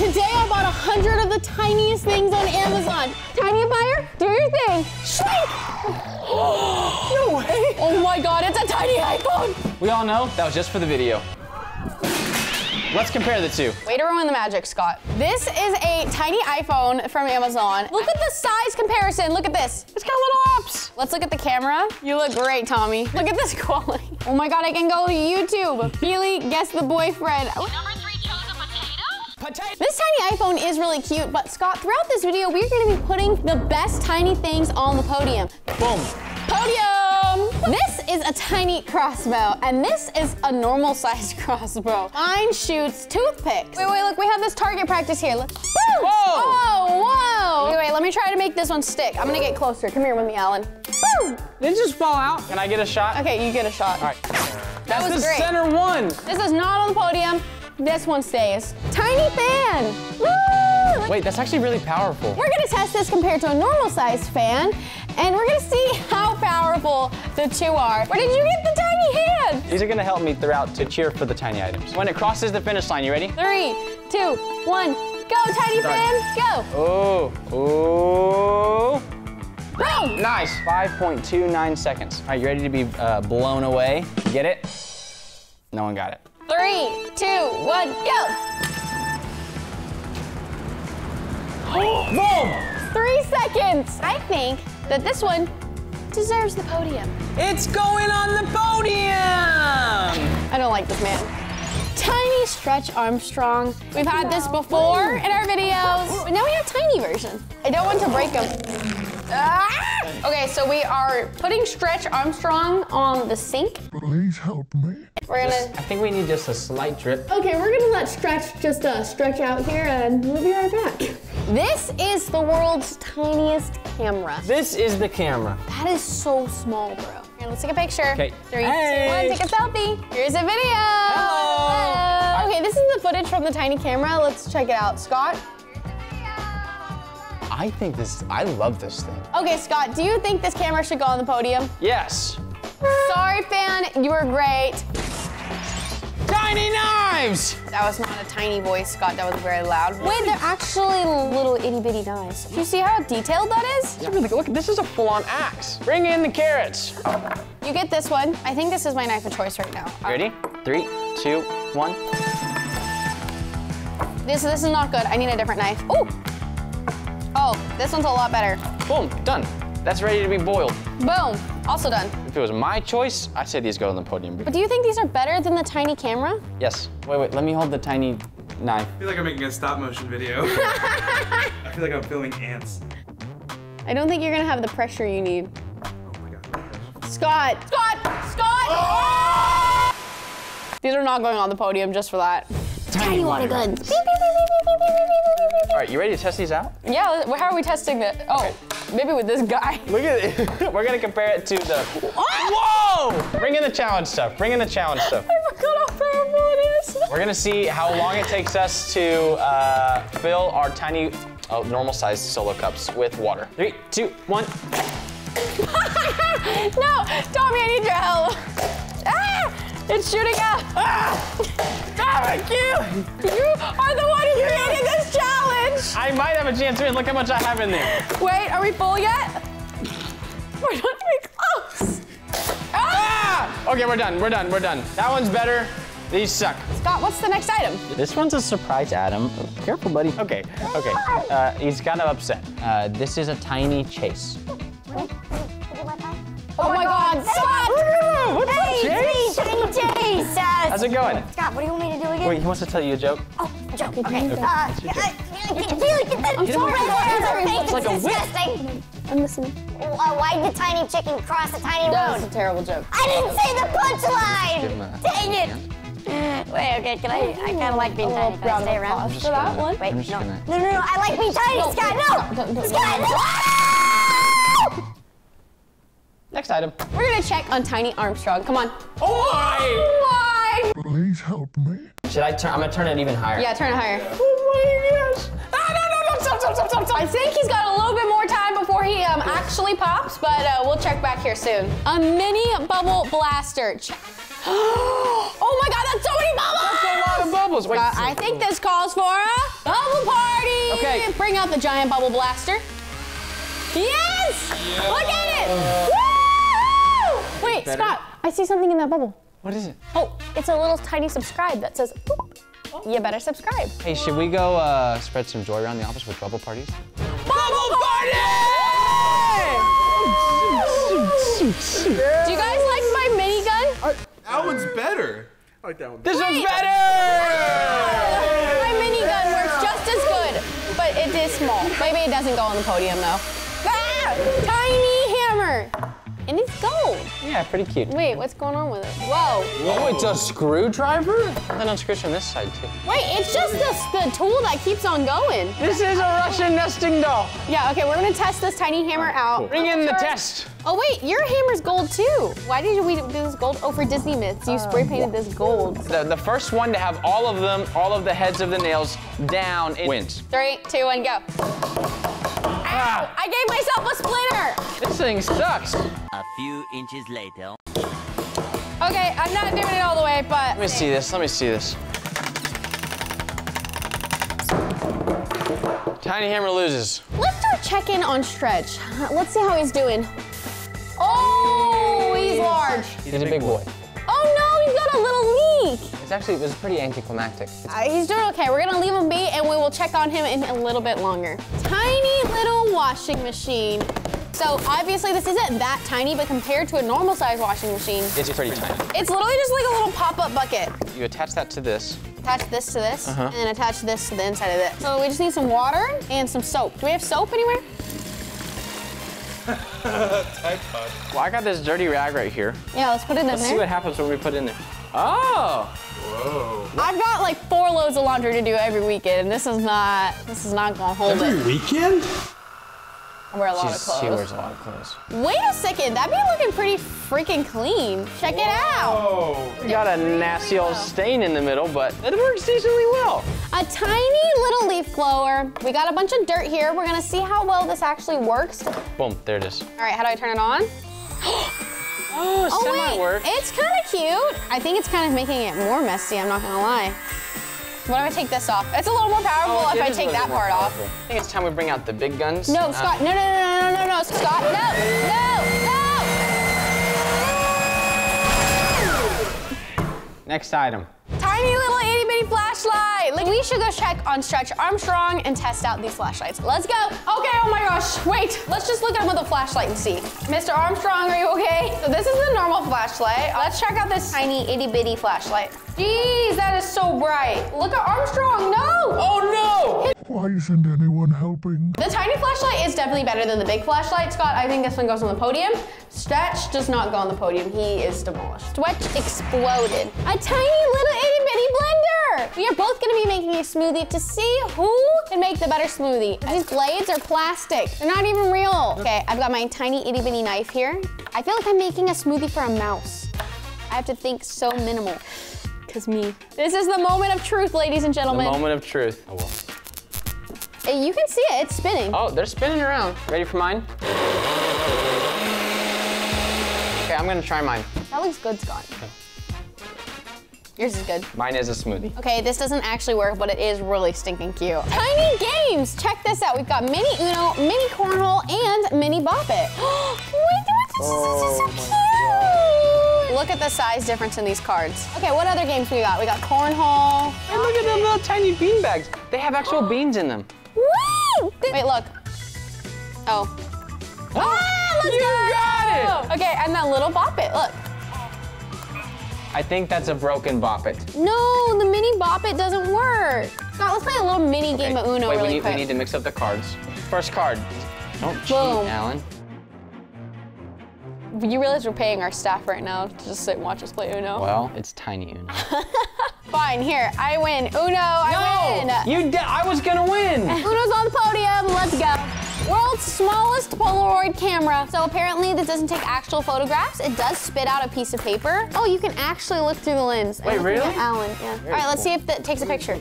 Today I bought a hundred of the tiniest things on Amazon. Tinifier, do your thing. Shrink! no way! Oh my god, it's a tiny iPhone! We all know that was just for the video. Let's compare the two. Way to ruin the magic, Scott. This is a tiny iPhone from Amazon. Look at the size comparison. Look at this. It's got little apps. Let's look at the camera. You look great, Tommy. Look at this quality. Oh my god, I can go to YouTube. Feely, guess the boyfriend. Potato. This tiny iPhone is really cute, but Scott, throughout this video, we're gonna be putting the best tiny things on the podium. Boom. Podium! This is a tiny crossbow, and this is a normal sized crossbow. Mine shoots toothpicks. Wait, wait, look, we have this target practice here. Look. Boom! Whoa! Oh, whoa! Wait, wait, let me try to make this one stick. I'm gonna get closer. Come here with me, Alan. Boom! Didn't just fall out. Can I get a shot? Okay, you get a shot. All right. That That's was the great. center one. This is not on the podium. This one stays. Tiny fan! Woo! Wait, that's actually really powerful. We're gonna test this compared to a normal sized fan, and we're gonna see how powerful the two are. Where did you get the tiny hand? These are gonna help me throughout to cheer for the tiny items. When it crosses the finish line, you ready? Three, two, one, go, tiny fan, go! Oh, oh. Boom! Nice. 5.29 seconds. All right, you ready to be uh, blown away? Get it? No one got it. Three, two, one, go! Boom! Three seconds. I think that this one deserves the podium. It's going on the podium! I don't like this man. Tiny Stretch Armstrong. We've had this before in our videos, but now we have tiny version. I don't want to break them. Ah! Okay, so we are putting Stretch Armstrong on the sink. Please help me. We're gonna. I think we need just a slight drip. Okay, we're gonna let Stretch just uh, stretch out here, and we'll be right back. This is the world's tiniest camera. This is the camera. That is so small, bro. Here, let's take a picture. Okay. Three, two, one, take a selfie. Here's a video. Hello. Hello. Okay, this is the footage from the tiny camera. Let's check it out. Scott? I think this, I love this thing. Okay, Scott, do you think this camera should go on the podium? Yes. Sorry, fan, you were great. Tiny knives! That was not a tiny voice, Scott. That was very loud. Wait, they're actually little itty bitty knives. Do you see how detailed that is? Look, look, this is a full-on axe. Bring in the carrots. You get this one. I think this is my knife of choice right now. Ready? Three, two, one. This, this is not good. I need a different knife. Oh! Oh, this one's a lot better. Boom, done. That's ready to be boiled. Boom. Also done. If it was my choice, I'd say these go on the podium. But do you think these are better than the tiny camera? Yes. Wait, wait, let me hold the tiny knife. I feel like I'm making a stop motion video. I feel like I'm filming ants. I don't think you're gonna have the pressure you need. Oh my god. Scott! Scott! Scott! Oh! These are not going on the podium just for that. Tiny water gun. Beep, all right, you ready to test these out? Yeah, how are we testing it? Oh, okay. maybe with this guy. Look at it. We're gonna compare it to the... Whoa! Bring in the challenge stuff. Bring in the challenge stuff. I forgot how powerful it is. We're gonna see how long it takes us to uh, fill our tiny, oh, normal sized solo cups with water. Three, two, one. no, Tommy, I need your help. Ah, it's shooting up. Ah, you, you are the one who created this challenge. I might have a chance to win. Look how much I have in there. Wait, are we full yet? We're not even close. Ah! Ah! Okay, we're done. We're done. We're done. That one's better. These suck. Scott, what's the next item? This one's a surprise, Adam. Careful, buddy. Okay, okay. Uh, he's kind of upset. Uh, this is a tiny chase. Oh, my God, Scott! What's up, Chase? Tiny Chase! Uh, How's it going? Scott, what do you want me to do again? Wait, he wants to tell you a joke. Oh, a joke. Okay. Uh, uh, get, get that I'm sorry, red hair on her face. It's like a whip. disgusting. I'm listening. Why did the tiny chicken cross the tiny That was a terrible joke. I didn't say the punchline! Dang it! Wait, okay, can I? I kind of like being tiny. Can I round stay around? for that one. Wait, I'm just no. gonna- No, no, no, I like being tiny, No, Scott, Scott, no! don't- don't- Scott, no! Next item. We're gonna check on Tiny Armstrong. Come on. Oh my! Why? Please help me. Should I turn? I'm gonna turn it even higher. Yeah, turn it higher. Oh my gosh! No, no, no! Stop, stop, stop, stop, stop! I think he's got a little bit more time before he um, actually pops, but uh, we'll check back here soon. A mini bubble blaster. Oh my god, that's so many bubbles! That's a lot of bubbles. Wait. Uh, I think this calls for a bubble shake. Bring out the giant bubble blaster. Yes! Look at it! Woo! Wait, Scott, I see something in that bubble. What is it? Oh, it's a little tiny subscribe that says, boop. You better subscribe. Hey, should we go uh, spread some joy around the office with bubble parties? Bubble party! Do you guys like my minigun? That one's better. I like that one. This one's better! My minigun works just as good, but it is small. Maybe it doesn't go on the podium though. Ah! Tiny hammer! And it's gold. Yeah, pretty cute. Wait, what's going on with it? Whoa. Oh, it's a screwdriver? That unscrews from this side too. Wait, it's just the, the tool that keeps on going. This is a Russian nesting doll. Yeah, okay, we're gonna test this tiny hammer oh, out. Bring in the test. Oh wait, your hammer's gold too. Why did we do this gold? Oh, for Disney Myths, you spray painted oh. this gold. The, the first one to have all of them, all of the heads of the nails down in wins. Three, two, one, go. Ow! I gave myself a splitter. This thing sucks. A few inches later. Okay, I'm not doing it all the way, but Let me see this. Let me see this. Tiny Hammer loses. let's do a check-in on Stretch. Let's see how he's doing. Oh, he's large. He's a big boy. Oh no, he's got a little leak. It's actually, it was pretty anticlimactic. Uh, he's doing okay. We're gonna leave him be and we will check on him in a little bit longer. Tiny little washing machine. So obviously this isn't that tiny, but compared to a normal size washing machine, It's pretty tiny. it's literally just like a little pop-up bucket. You attach that to this. Attach this to this, and then attach this to the inside of this. So we just need some water and some soap. Do we have soap anywhere? Well, I got this dirty rag right here. Yeah, let's put it in there. Let's see what happens when we put it in there. Oh! Loads of laundry to do every weekend, and this is not, this is not gonna hold it. Every weekend? I wear a lot of clothes. She clothes. wears a lot of clothes. Wait a second, that be looking pretty freaking clean. Check it out. Oh. Got a nasty old stain in the middle, but it works decently well. A tiny little leaf blower. We got a bunch of dirt here. We're gonna see how well this actually works. Boom, there it is. All right, how do I turn it on? Oh, Oh semi wait, work. it's kind of cute. I think it's kind of making it more messy, I'm not gonna lie. What if I take this off? It's a little more powerful Oh, if I take that part off. I think it's time we bring out the big guns. No, Uh, Scott, no, no, no, no, no, no, no, Scott, no, no, no! Next item. Tiny little itty flashlight. Like we should go check on Stretch Armstrong and test out these flashlights. Let's go. Okay, oh my gosh, wait. Let's just look at him with a flashlight and see. Mr. Armstrong, are you okay? So this is the normal flashlight. Let's check out this tiny itty bitty flashlight. Jeez, that is so bright. Look at Armstrong, no! Oh no! Why isn't anyone helping? The tiny flashlight is definitely better than the big flashlight, Scott. I think this one goes on the podium. Stretch does not go on the podium. He is demolished. Stretch exploded. A tiny little itty bitty blender. We are both gonna be making a smoothie to see who can make the better smoothie. These blades are plastic. They're not even real. Okay, I've got my tiny itty bitty knife here. I feel like I'm making a smoothie for a mouse. I have to think so minimal. Cause me. This is the moment of truth, ladies and gentlemen. The gentlemen. moment of truth. Oh, well. Hey, You can see it, it's spinning. oh, they're spinning around. Ready for mine? Okay, I'm gonna try mine. That looks good, Scott. Yours is good. Mine is a smoothie. Okay, this doesn't actually work, but it is really stinking cute. Tiny games! Check this out. We've got mini Uno, mini Cornhole, and mini Bop It. Wait, this is so cute! Look at the size difference in these cards. Okay, what other games we got? We got Cornhole. And look at them little tiny bean bags. They have actual beans in them. Woo! Wait, look. Oh. Ah, let's You go! got it! Okay, and that little Bop It, look. I think that's a broken Bop It. No, the mini Bop It doesn't work. Scott, let's play a little mini game of Uno Wait, really we need, quick. we need to mix up the cards. First card. Don't cheat, Alan. You realize we're paying our staff right now to just sit and watch us play Uno? Well, it's tiny Uno. Fine, here, I win. Uno, I win. You. I was gonna win. Uno's on the podium, let's go. World's smallest Polaroid camera. So apparently this doesn't take actual photographs. It does spit out a piece of paper. Oh, you can actually look through the lens. Wait, I'm really? at Alan, yeah. All right, let's see if it takes a picture.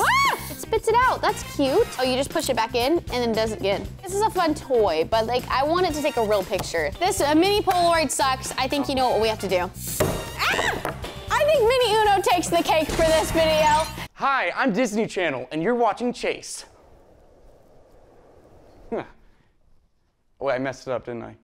Ah! It spits it out. That's cute. Oh, you just push it back in and then does it again. This is a fun toy, but like I want it to take a real picture. This a mini Polaroid sucks. I think you know what we have to do. Ah! I think Mini Uno takes the cake for this video. Hi, I'm Disney Channel, and you're watching Chase. Wait, I messed it up, didn't I?